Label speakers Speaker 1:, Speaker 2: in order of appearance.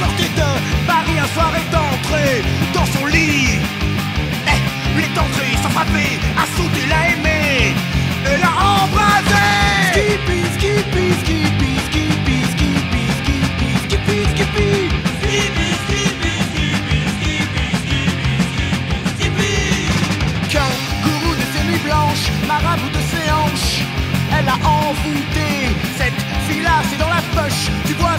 Speaker 1: portée d'un Paris un soir est entré dans son lit. Hey, il est entré sans frapper, a sauté, l'a aimé, et l'a embrasé. Skippy, skippy, skippy, skippy, skippy, skippy, skippy, skippy. Skippy, skippy, skippy, skippy, skippy, skippy. Kangourou de ses nuits blanches, marabout de ses hanches, elle a envoûté cette fille-là, c'est dans la poche, tu vois